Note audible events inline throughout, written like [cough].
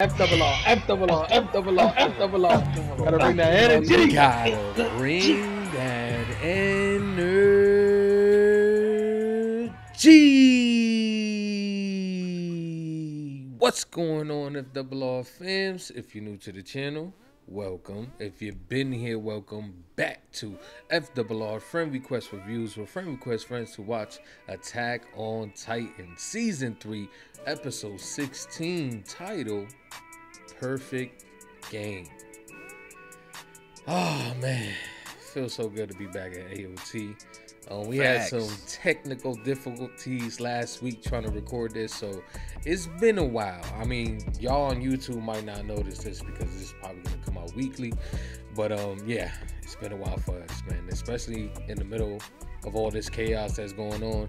F double R, F double R, F double R, F double R. Gotta bring that energy. Gotta bring that energy. What's going on, F double R fams? If you're new to the channel, welcome. If you've been here, welcome back to F double R Friend Request Reviews, where friend request friends to watch Attack on Titan Season 3, Episode 16, title Perfect Game. Oh man, feels so good to be back at AOT. Um, we Facts. had some technical difficulties last week trying to record this, so it's been a while. I mean, y'all on YouTube might not notice this because this is probably gonna come out weekly, but um, yeah, it's been a while for us, man. Especially in the middle of all this chaos that's going on.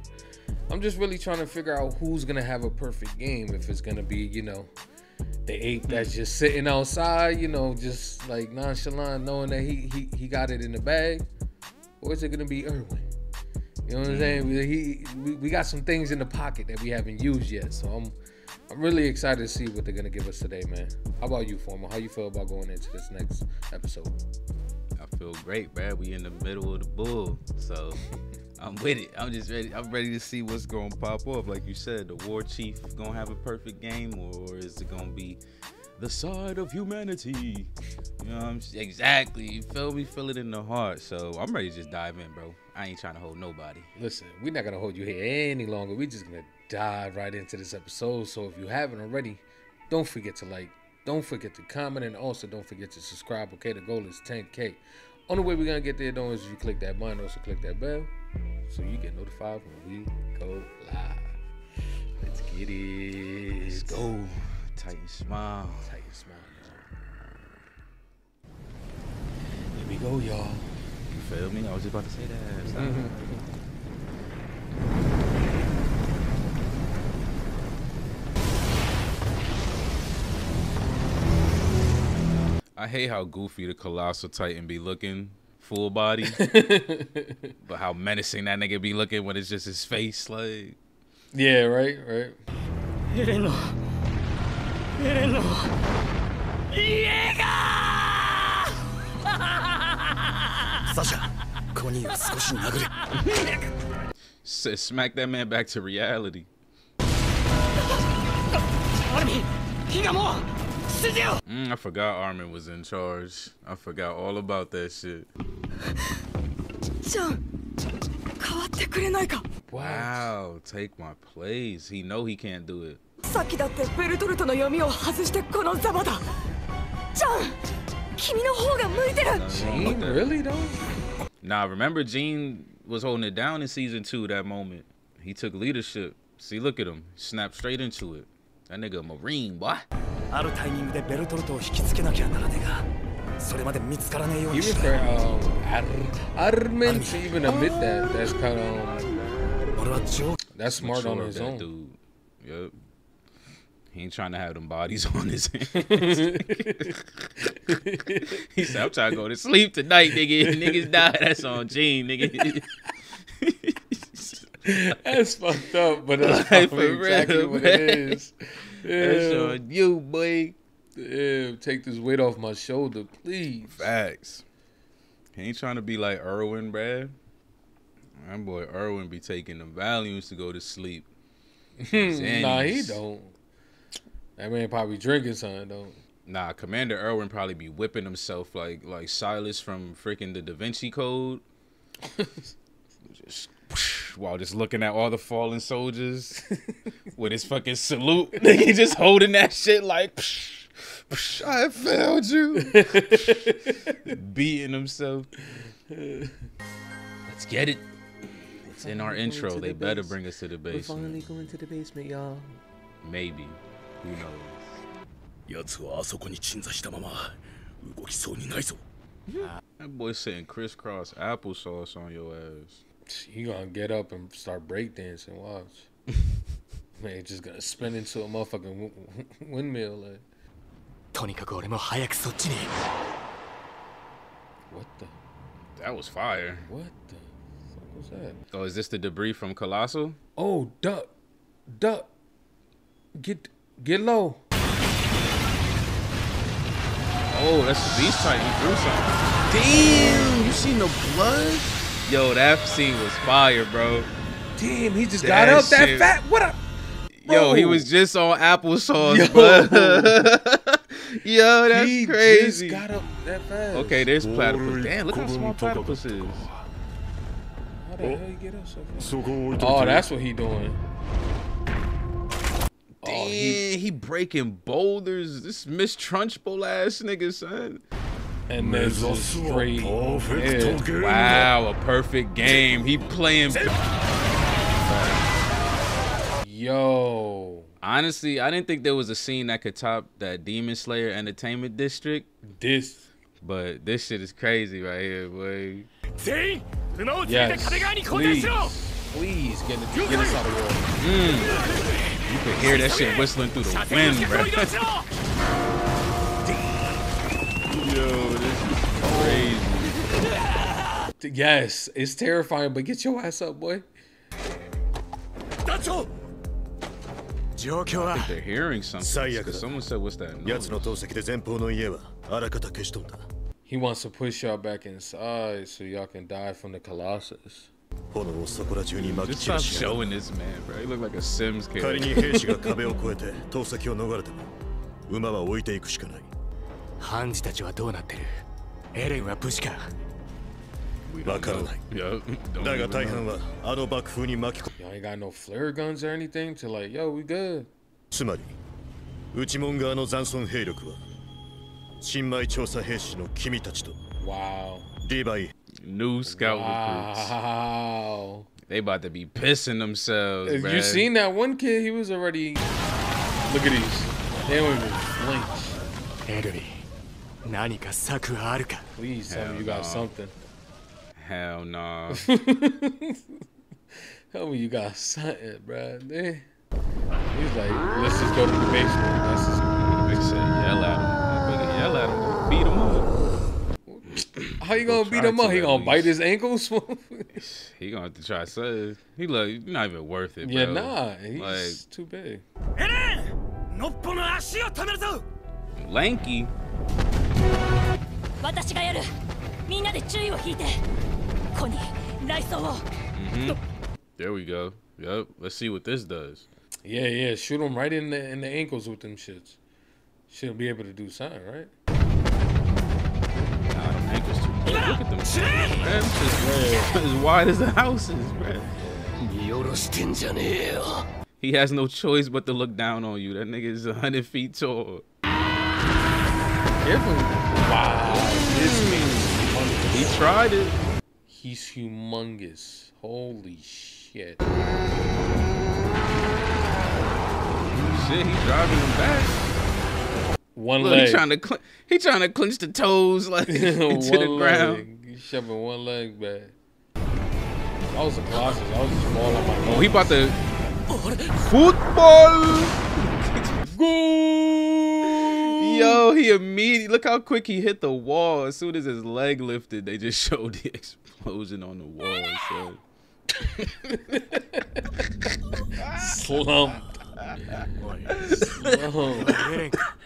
I'm just really trying to figure out who's gonna have a perfect game. If it's gonna be, you know, the ape that's just sitting outside, you know, just like nonchalant, knowing that he he, he got it in the bag, or is it gonna be Erwin? You know what I'm saying? We, he, we, we got some things in the pocket that we haven't used yet, so I'm I'm really excited to see what they're gonna give us today, man. How about you, Formal? How you feel about going into this next episode? I feel great, man. We in the middle of the bull, so [laughs] I'm with it. I'm just ready. I'm ready to see what's gonna pop up. Like you said, the war chief gonna have a perfect game, or is it gonna be the side of humanity? You know, what I'm exactly. You feel me? Feel it in the heart. So I'm ready to just dive in, bro. I ain't trying to hold nobody. Listen, we're not gonna hold you here any longer. We're just gonna dive right into this episode. So if you haven't already, don't forget to like, don't forget to comment, and also don't forget to subscribe. Okay, the goal is 10k. Only way we're gonna get there though is if you click that button, also click that bell, so you get notified when we go live. Let's get it. Let's go. Titan smile. Tight smile. Here we go, y'all. You feel me? I was just about to say that. [laughs] Stop. I hate how goofy the colossal titan be looking, full body, [laughs] but how menacing that nigga be looking when it's just his face. Like, Yeah, right, right エレンのエレンの家がサシャコニーを少し殴れ s- smack that man back to reality. アルミン火がもう捨ててよ Mm, I forgot Armin was in charge. I forgot all about that shit. ちゃん変わってくれないか Wow, take my place. He know he can't do it. さっきだってベルトルトの読みを外してこのザマだちゃん君の方が向いてる Gene, really though? Nah, remember Gene was holding it down in season two. That moment, he took leadership. See, look at him, snapped straight into it. That nigga marine, boy. あるタイミングでベルトルトを引きつけなきゃならねえがそれまで見つからねえようにしろ um, Ar- Armin to even admit that, that's kind of um, that's smart on his own. dude. Yep. He ain't trying to have them bodies [laughs] on his hands. [laughs] he said, I'm trying to go to sleep tonight, nigga. Niggas die. That's on Jean, nigga. [laughs] That's fucked up, but that's Like, probably for exactly real, what man. it is. That's Yeah, on you, boy. yeah, take this weight off my shoulder, please. Facts. He ain't trying to be like Erwin, bruh. That boy Erwin be taking the Valiums to go to sleep. nah, he don't. That man probably drinking something, though. Nah, Commander Erwin probably be whipping himself like like Silas from freaking the Da Vinci Code. [laughs] just while just looking at all the fallen soldiers with his fucking salute. [laughs] Nigga just holding that shit like psh I failed you. [laughs] Beating himself. Let's get it. It's in our intro. They the better base. bring us to the base. We're finally going to the basement, y'all. Maybe. Who knows? 奴はあそこに鎮座したまま動きそうにないぞ That boy sitting crisscross applesauce on your ass. You gonna get up and start breakdancing, watch. [laughs] man, just gonna spin into a motherfucking w- windmill. Like, とにかく俺も早くそっちに what the? That was fire. What the fuck was that? Oh, is this the debris from Colossal? Oh, duck, duck, get Get low. Oh, that's a beast type. He threw something. Damn, you seen the blood? Yo, that scene was fire, bro. Damn, he just that got up shit. that fat. What up? Yo, he was just on applesauce, Yo. [laughs] Yo, that's he crazy. got up that fast. Okay, there's platypus. Damn, look how small platypus is. How the hell you get up so fast? Oh, that's what he doing. Oh, yeah, he, he breaking boulders. This Miss Trunchbull ass nigga, son. And there's a straight. Wow, a perfect game. He playing. Yo. Honestly, I didn't think there was a scene that could top that Demon Slayer Entertainment District. This. But this shit is crazy right here, boy. Yes, please. Please get, get us out of here. Mm. You could hear that shit whistling through the wind, bro. Yo, this is crazy. Yes, it's terrifying, but get your ass up, boy. That's all. I think they're hearing something. Someone said, what's that noise? He wants to push y'all back inside so y'all can die from the Colossus. 炎をそこら中に巻き散らし仮に兵士が壁を越えて投石を逃れても馬は置いていくしかない。ハンたちはどうなってる？エレンは武士か？わからない。だが大半はあの爆風に巻き込む、つまり内門側の残存兵力は新米調査兵士の君たちと、wow. リイ New scout recruits. Wow. They about to be pissing themselves, If man. you seen that one kid, he was already. Look at these. They don't even flinch. エルリ何か策はあるか Please tell me you Hell got no. something. Hell nah. [laughs] Tell me you got something, bruh. They- He's like, let's just go to the basement. Let's just... they said yell at him. Motherfucker, Yell at him. Beat him up. How you gonna beat try him up? to He at gonna bite least. his ankles? [laughs] He gonna have to try to say he look. You're not even worth it, bro. yeah, nah. He's Like too big. エレンノッポの足を止めるぞ lanky. 私がやるみんなで注意を引いてコニーライソーを There we go. Yep. Let's see what this does. Yeah, yeah. Shoot him right in the in the ankles with them shits. Should be able to do something, right? Look at them ramps [laughs] as wide as the house is, bruh. He has no choice but to look down on you. That nigga is 100 feet tall. Careful. Wow. This He tried it. He's humongous. Holy shit. Shit, he's driving him back. One Look, leg. he trying to cl- he trying to clinch the toes like [laughs] into [laughs] the ground. leg. He's shoving one leg back. I was a Colossus. I was just falling on my Oh, he nose. about to football. Go! [laughs] Yo, he immediately look how quick he hit the wall. As soon as his leg lifted, they just showed the explosion on the wall. So Slumped Slumped. エレンか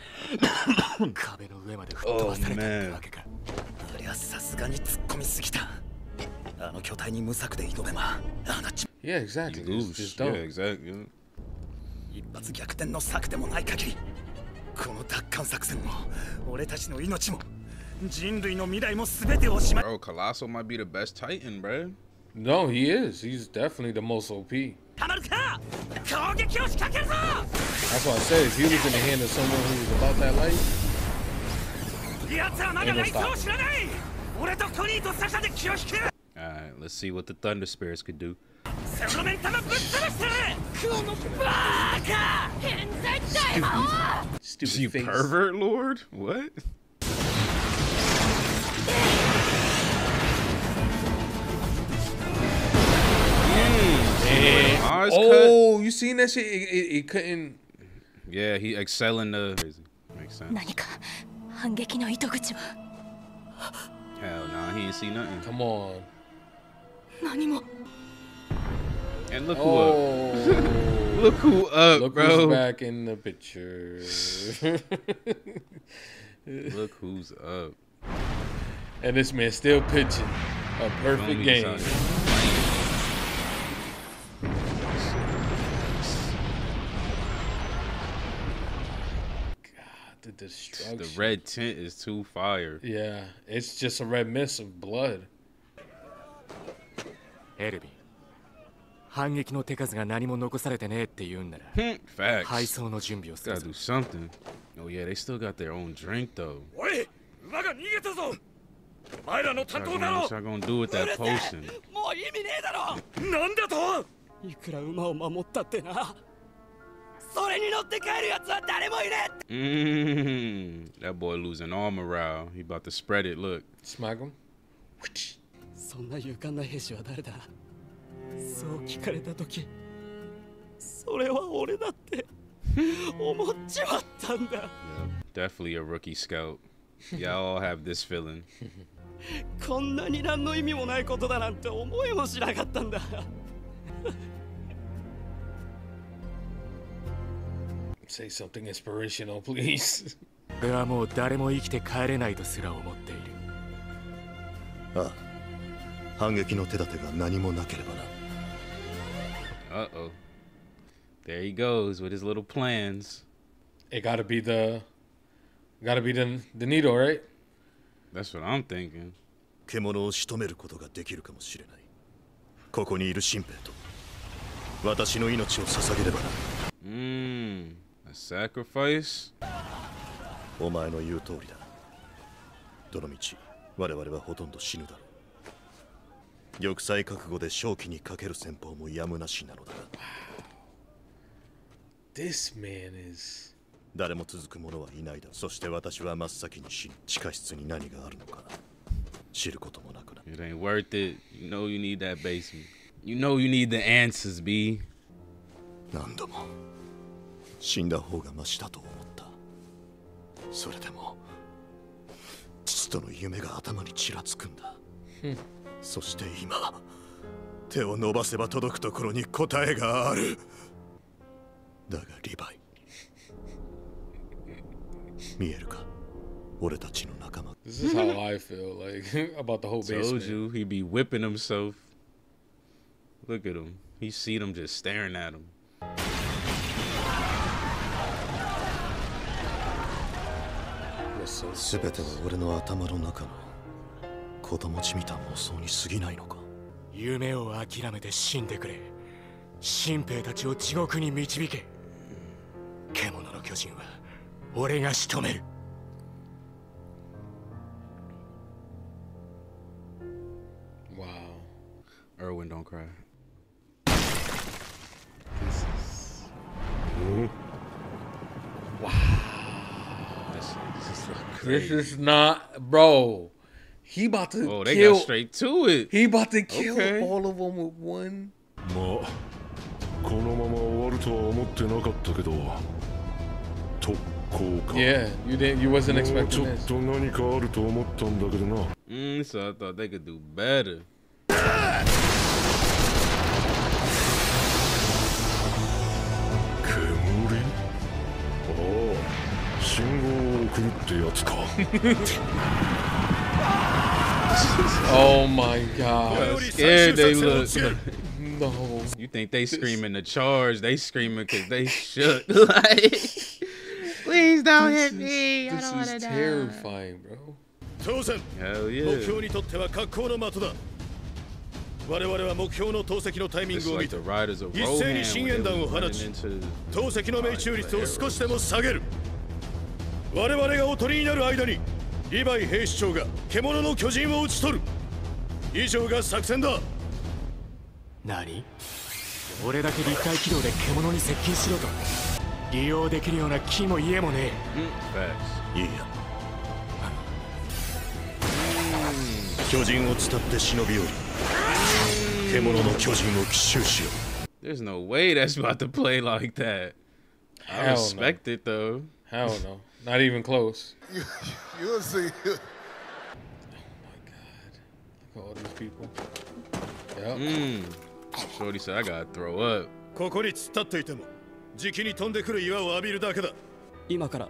壁の上まで吹っ飛ばされたってわけかありゃさすがに突っ込みすぎたあの巨体に無策で挑めばあなっち Yeah, exactly. you It's lose. just Yeah, don't. exactly. 一発逆転の策でもない限りこの奪還作戦も俺たちの命も人類の未来も全てをしま Bro, Colossal might be the best Titan, bro. No, he is. He's definitely the most OP. That's why I said if he was in the hand of someone who was about that light. Alright, let's see what the Thunder Spears could do. Stupid, Stupid you face. pervert lord? What? Yeah. Oh, cut. you seen that shit? It, it, it couldn't. Yeah, he excelling the. Crazy. Makes sense. Hell nah, he ain't see nothing. Come on. And look oh. who up. Oh. [laughs] look who up, look bro. Look back in the picture. [laughs] look who's up. And this man still pitching a perfect game side. The destruction. The red tint is too fire. Yeah, it's just a red mist of blood. エルヴィン反撃の手数が何も残されてねえって言うんなら Facts. 配送の準備をする Gotta ぞ do something. Oh yeah, they still got their own drink though. おい馬が逃げたぞお前らの What 担 y'all 当だ gonna, ろ what y'all gonna do with that potion? もう意味ねえだろなんだと いくら馬を守ったってなそれに乗って帰るやつは誰もいね Mm, that boy losing all morale. He about to spread it. Look. Smack him. そんな勇敢な兵士は誰だそう聞かれた時それは俺だって思っちまったんだ Yeah, definitely a rookie scout. Y'all all have this feeling. こんなに何の意味もないことだなんて思いもしなかったんだ Say something inspirational, please. 俺はもう誰も生きて帰れないとすら思っているああ反撃の手立てが何もなければな Uh oh. There he goes with his little plans. It gotta be the, gotta be the the needle, right? That's what I'm thinking. 獣を仕留めることができるかもしれない ここにいる新兵と私の命を捧げればな Mmm. A sacrifice? お前の言う通りだどのみち我々はほとんど死ぬだろう玉砕覚悟で正気にかける戦法もやむなしなのだが This man is. 誰も続く者はいないだそして私は真っ先に死に地下室に何があるのか知ることもなくな It ain't worth it. You know you need that basement. You know you need the answers, B. 何度も死んだ方がマシだと思ったそれでも父との夢が頭にちらつくんだそして今手を伸ばせば届くところに答えがあるだがリヴァイ見えるか？俺たちの仲間 This is how I feel like about the whole Told basement. you he be whipping himself. Look at him. He see them just staring at him. So 全ては俺の頭の中の子供じみた妄想に過ぎないのか夢を諦めて死んでくれ新兵たちを地獄に導け獣の巨人は俺が仕留める this is This crazy. is not, bro. He about to Oh, they kill. got straight to it. He about to kill Okay. all of them with one. まあこのまま終わるとは思ってなかったけど特攻か Yeah, you didn't. You wasn't もうち expecting ょっ this. と何かあると思ったんだけどな Mm, so I thought they could do better. って[laughs] やつか Oh my god. How scared they look. No. You think they screaming the charge? They screaming because they shook. [laughs] like, please don't hit me. I This don't want to is die. terrifying, bro. 当然 Hell 目 yeah. 標にとっては格好の的だ我々は目標の投石のタイミン It's グを見 like て the riders of 一斉に Rohan 深 when 淵 they 弾を was 放 running ち into 投石の命中率を少しでも下げる 我々がおとりになる間にリヴァイ兵士長が獣の巨人を討ち取る。以上が作戦だ。何？俺だけ立体軌道で獣に接近しろと。利用できるような木も家もね Facts. いいや。巨人を伝って忍び寄り獣の巨人を奇襲しよう。There's no way that's about to play like that. I respect it though. Hell no. Not even close. [laughs] You'll see. Look [laughs] at all these people. Yep. Mm. Shorty said I gotta throw up. ここに突っ立っていても時期に飛んでくる岩を浴びるだけだ今から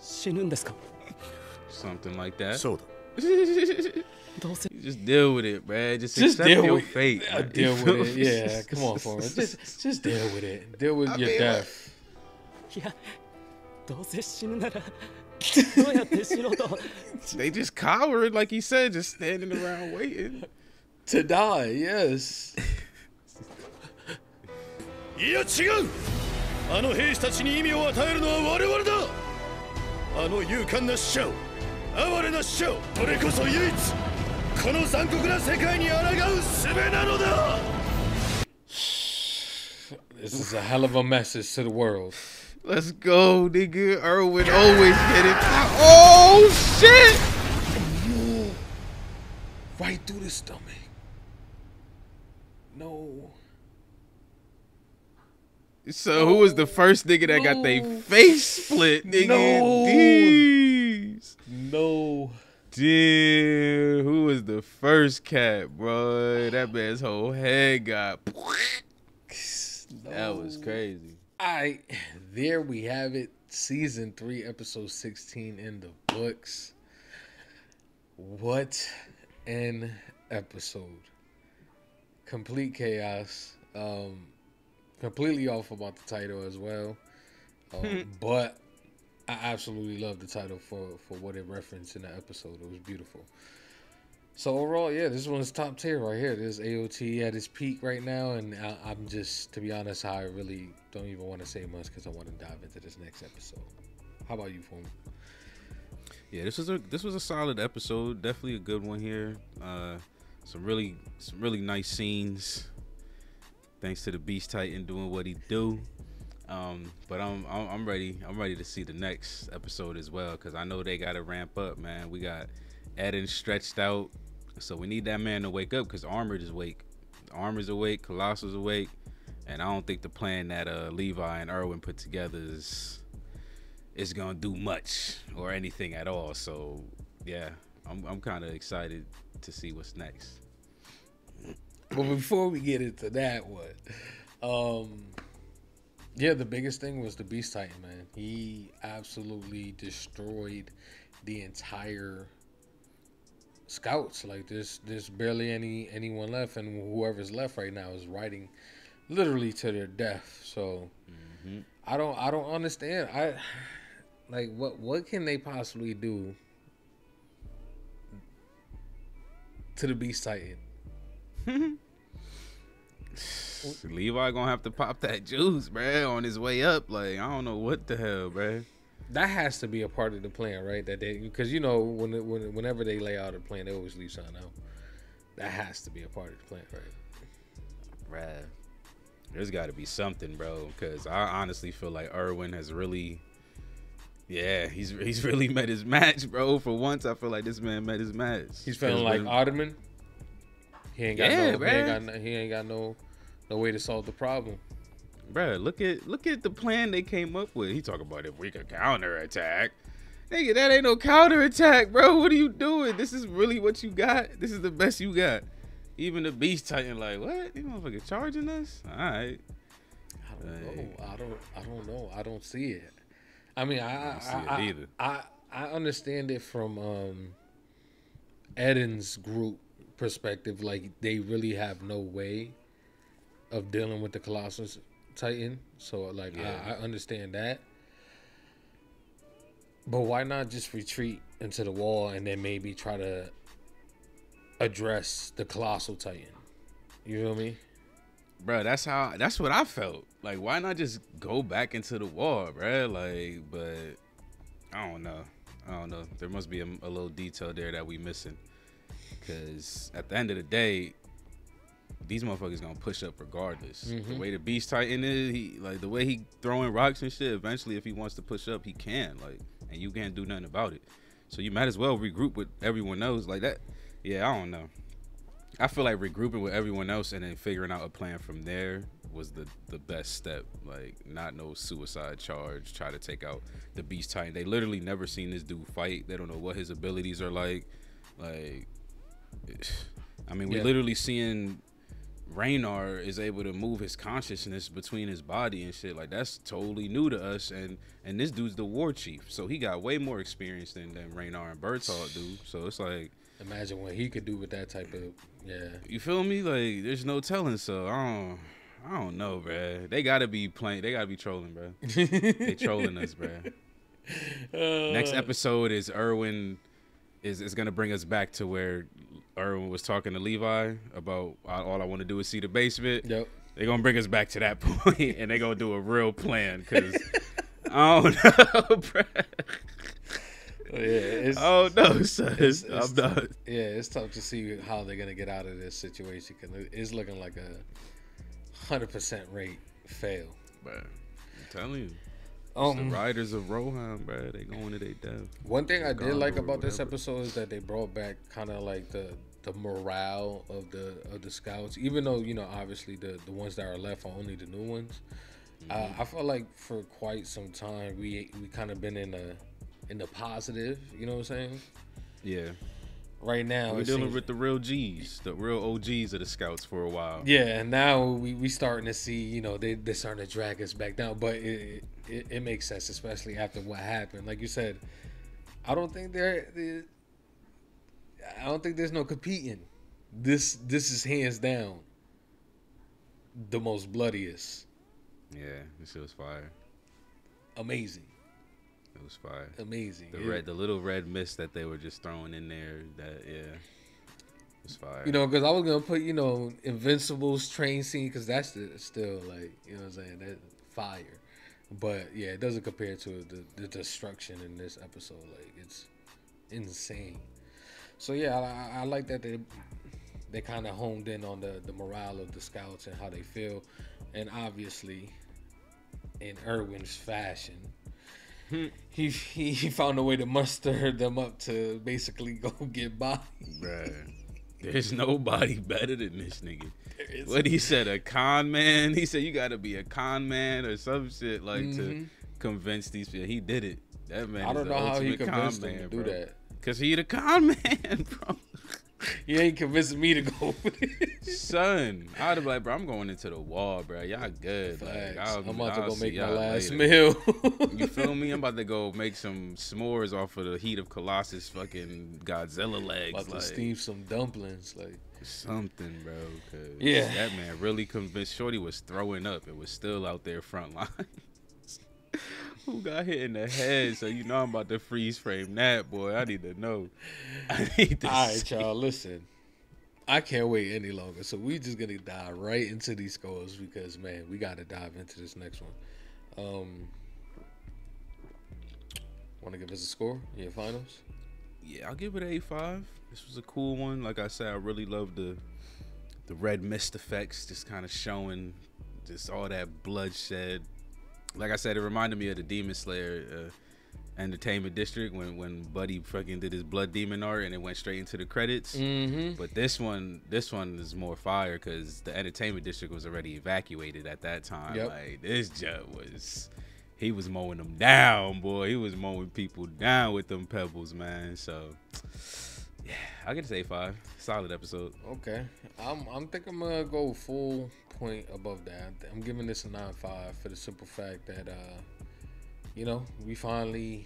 死ぬんですか Something like that. そうだどうせ Just [laughs] deal with it, bruh. Just, Just accept deal your with fate. uh, bruh. deal You feel with it. me? Yeah, come on, for Just just deal with it. Deal with I your mean, death. いや ど[laughs] うせ死ぬならどうやって死のうと They just cowering, like he said, just standing around waiting. [laughs] To die, yes. いや違うあの兵士たちに意味を与えるのは我々だあの勇敢な死者を哀れな死者をこれこそ唯一この残酷な世界に抗う術なのだ This [sighs] is a hell of a message to the world. Let's go, nigga. Erwin always get it. Oh shit! Right through the stomach. No. So who was the first nigga that got their face split, nigga? No. Jeez. No. Damn, who was the first cat, bro? That man's whole head got. [sighs] That was crazy. I [sighs] there we have it. Season three, episode sixteen in the books. What an episode. Complete chaos. Um completely off about the title as well. Um, [laughs] but I absolutely love the title for for what it referenced in the episode. It was beautiful. So overall, yeah, this one's top tier right here. This AOT at its peak right now, and I, I'm just, to be honest, I really don't even want to say much because I want to dive into this next episode. How about you, Fumi? Yeah, this was a this was a solid episode. Definitely a good one here. Uh, some really some really nice scenes. Thanks to the Beast Titan doing what he do. Um, but I'm, I'm I'm ready. I'm ready to see the next episode as well because I know they got to ramp up, man. We got Eren stretched out, so we need that man to wake up because Armored is awake. Armor's awake, Colossal's awake, and I don't think the plan that uh Levi and Erwin put together is is gonna do much or anything at all. So yeah, I'm I'm kind of excited to see what's next. But before we get into that one, um, yeah, the biggest thing was the Beast Titan, man. He absolutely destroyed the entire scouts. Like there's there's barely any anyone left, and whoever's left right now is riding literally to their death. So mm-hmm. I don't I don't understand. I like what what can they possibly do to the Beast Titan? [laughs] Levi gonna have to pop that juice, bruh, on his way up. Like I don't know what the hell, bruh. That has to be a part of the plan, right? That they because you know when, when whenever they lay out a plan, they always leave something out. That has to be a part of the plan, right? Bruh. There's got to be something, bro. Because I honestly feel like Erwin has really, yeah, he's he's [laughs] really met his match, bro. For once, I feel like this man met his match. He's feeling like when- Ottoman. He ain't got Yeah, no. He ain't got. He ain't got no. No way to solve the problem. Bruh, look at look at the plan they came up with. He talk about if we could counter attack. Nigga, that ain't no counter attack, bro. What are you doing? This is really what you got. This is the best you got. Even the Beast Titan, like, what? You motherfucker charging us? All right. I don't know. I don't. I don't know. I don't see it. I mean, I. don't see I, it I, either. I, I understand it from um, Eren's group perspective. Like they really have no way of dealing with the Colossus Titan. So like Yeah. I, I understand that. But why not just retreat into the wall and then maybe try to address the Colossal Titan? You feel me? Bro, that's how that's what I felt. Like, why not just go back into the wall, bro? Like, but I don't know. I don't know. There must be a, a little detail there that we missing. Cause at the end of the day, these motherfuckers gonna push up regardless. The Mhm. way the Beast Titan is, he like the way he throwing rocks and shit. Eventually, if he wants to push up, he can. Like, and you can't do nothing about it. So you might as well regroup with everyone else. Like that. Yeah, I don't know. I feel like regrouping with everyone else and then figuring out a plan from there was the the best step. Like not no suicide charge, try to take out the Beast Titan. They literally never seen this dude fight. They don't know what his abilities are like. Like [sighs] I mean, we Yeah. literally seeing Reiner is able to move his consciousness between his body and shit. Like that's totally new to us. And and this dude's the war chief, so he got way more experience than than Reiner and Berthold do. So it's like, Imagine what he could do with that type of yeah. you feel me? Like there's no telling. So I don't. I don't know, bruh. They gotta be playing. They gotta be trolling, bruh. they trolling us, bruh. [laughs] Next Uh, episode is Erwin is is gonna bring us back to where Erwin was talking to Levi about all I want to do is see the basement. Yep. They're gonna bring us back to that [laughs] point, and they're gonna do a real plan because [laughs] I don't know, [laughs] bruh. Yeah, it's, Oh no, son. it's- it's- I'm not. yeah, it's tough to see how they're gonna get out of this situation because it's looking like a hundred percent rate fail. Bruh, I'm telling you. Um, the riders of Rohan, bruh. They going to their death. One thing I did like about this episode is that they brought back kind of like the the morale of the of the scouts, even though you know obviously the the ones that are left are only the new ones. Uh, I feel like for quite some time we we kind of been in a in the positive, you know what I'm saying? Yeah. Right now We're dealing seems- with the real G's, the real OGs of the scouts for a while. Yeah, and now we we starting to see, you know, they they're starting to drag us back down, but it it, it makes sense, especially after what happened. Like you said, I don't think there, there- I don't think there's no competing. This this is hands down the most bloodiest. Yeah, this shit was fire. Amazing, It was fire. amazing. The It- red, the little red mist that they were just throwing in there. That yeah, it was fire. You know, because I was gonna put, you know, Invincible's train scene because that's the, still like, you know, what I'm saying that fire. But yeah, it doesn't compare to the, the destruction in this episode. Like it's insane. So yeah, I, I like that they they kind of honed in on the the morale of the scouts and how they feel, and obviously, in Erwin's fashion. He, he he found a way to muster them up to basically go [laughs] get by. Bruh. There's nobody better than this nigga. What he said, a con man. He said you got to be a con man or some shit like to Mhm. convince these people. He did it. That man. I don't know how he ultimate con convinced them to man, do bro. that. Cause he the con man, [laughs] bro. He ain't convincing me to go. [laughs] Son, I'd have like, bro, I'm going into the wall, bro. Y'all good. Like, I'll, I'm about to I'll go make my last later. meal. you feel me? I'm about to go make some s'mores off of the heat of Colossus fucking Godzilla legs. about to like, steam some dumplings. Like something, bro. Cause Yeah. that man really convinced Shorty was throwing up. It was still out there front lines. [laughs] Who got hit in the head? So you know I'm about to freeze frame that boy. I need to know. [laughs] I need to. All right, y'all, listen. I can't wait any longer. So we just gonna dive right into these scores because man, we gotta dive into this next one. Um wanna give us a score in your finals? Yeah, I'll give it A five. This was a cool one. Like I said, I really love the the red mist effects, just kind of showing just all that bloodshed. Like I said, it reminded me of the Demon Slayer uh, Entertainment District when when Buddy fucking did his blood demon art and it went straight into the credits. Mm-hmm. But this one, this one is more fire because the Entertainment District was already evacuated at that time. Yep. Like this jet was, he was mowing them down, boy. He was mowing people down with them pebbles, man. So, I get to say five. Solid episode. Okay. I'm I'm think I'm gonna go full point above that. I'm giving this a nine five for the simple fact that uh you know, we finally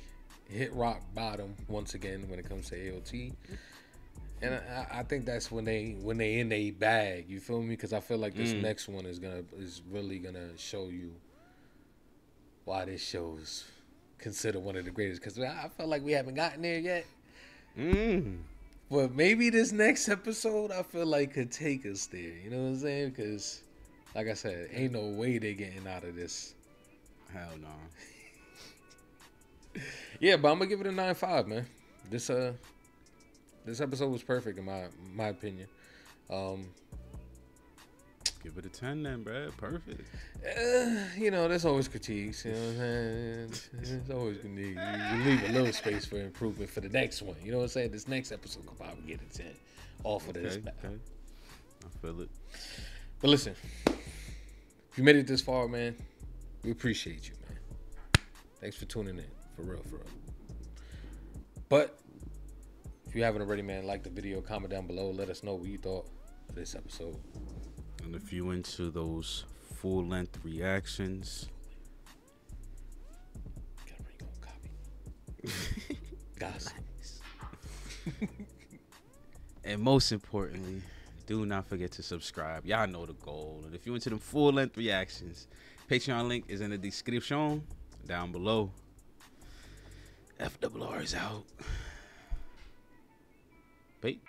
hit rock bottom once again when it comes to AOT. And I, I think that's when they when they in a bag, you feel me? Because I feel like this Mm. next one is gonna is really gonna show you why this show is considered one of the greatest. Because I I feel like we haven't gotten there yet. Mm. But maybe this next episode, I feel like could take us there. You know what I'm saying? Because, like I said, ain't no way they getting out of this. Hell no. [laughs] Yeah, but I'm gonna give it a nine five, man. This uh, this episode was perfect in my my opinion. Um, Give it a ten then, bro. Perfect. uh, you know, there's always critiques. You know what I'm saying? There's always gonna need you leave a little space for improvement for the next one. You know what I'm saying? This next episode could probably get a ten off of this. Okay, okay. I feel it. But listen, if you made it this far, man, we appreciate you, man. Thanks for tuning in. For real, for real. But if you haven't already, man, like the video, comment down below. Let us know what you thought of this episode. And if you into those full length reactions, Gotta bring copy. [laughs] Gossip. [laughs] and most importantly, do not forget to subscribe. Y'all know the goal. And if you into them full length reactions, Patreon link is in the description down below. FWR is out. Bait.